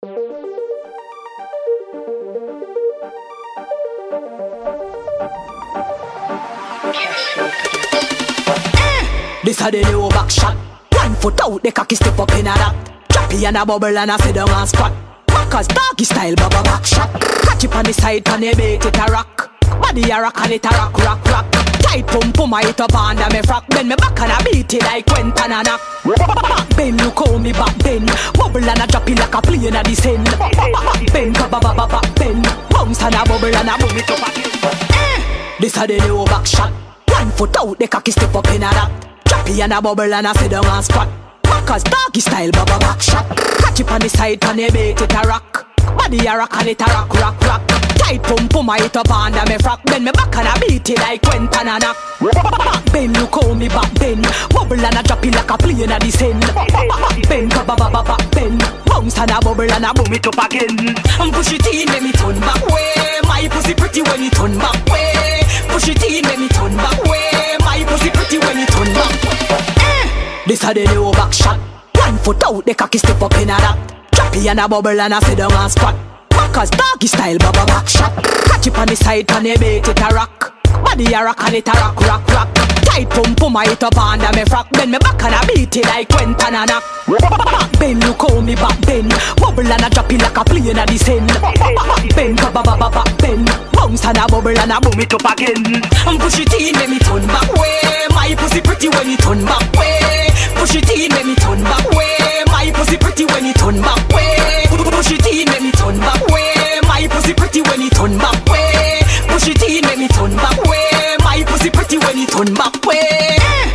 This a the new back shot. One foot out, the cocky step up in a that. Choppy and a bubble and a sit down and squat. Backers doggy style, baba back shot. Catch it on the side, on the bait, it a rock. Body a rock and it a rock, rock, rock. Tight pum pum, I hit up under me frock. Bend me back and I beat it like Quentin and Back bend, look how me back bend. Bubble and a drop it like a plane a descend. Back bend, ba ba ba ba back bend. Bounce and a bubble and a boom it up again. Eh. This a the new back shot. One foot out, the cocky step up in a that. Choppy and a bubble and a sit down and squat. Backers doggy style, baba back shot. Catch it on the side, on the bait, it a rock. Body a rock and it a rock, rock, rock. Tight pum pum, I hit up under me frock. Bend me back and I beat it like Quentin and a Back bend, look how me back bend. Bubble and a drop like a plane a descend. Back bend, ba ba ba ba back bend. Bounce and a bubble and a boom it up again. And push it in, let me turn back way. My pussy pretty when it turn back way. Push it in, let me turn back way. My pussy pretty when it turn back. Eh. This a the new back shot. One foot out, the cocky step up in a that. Choppy and a bubble and a sit down and squat. Backers doggy style, baba back shot. Catch it on the side, on the bait, it a rock. Body a rock and it a rock, rock, rock. Tight pum pum, I hit up under me frock. Bend me back and I beat it like Quentin and a Back bend, look how me back bend. Bubble and a drop it like a plane a descend. Back bend, ba ba ba ba back bend. Bounce and a bubble and a boom it up again. And push it in, let me turn back way. My pussy pretty when it turn back. Pretty when it turn back way.